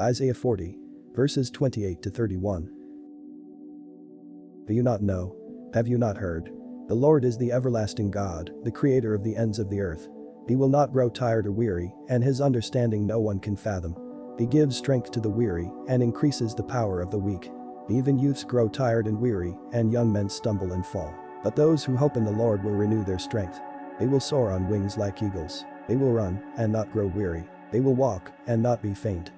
Isaiah 40. Verses 28 to 31. Do you not know? Have you not heard? The Lord is the everlasting God, the creator of the ends of the earth. He will not grow tired or weary, and his understanding no one can fathom. He gives strength to the weary and increases the power of the weak. Even youths grow tired and weary, and young men stumble and fall. But those who hope in the Lord will renew their strength. They will soar on wings like eagles. They will run and not grow weary. They will walk and not be faint.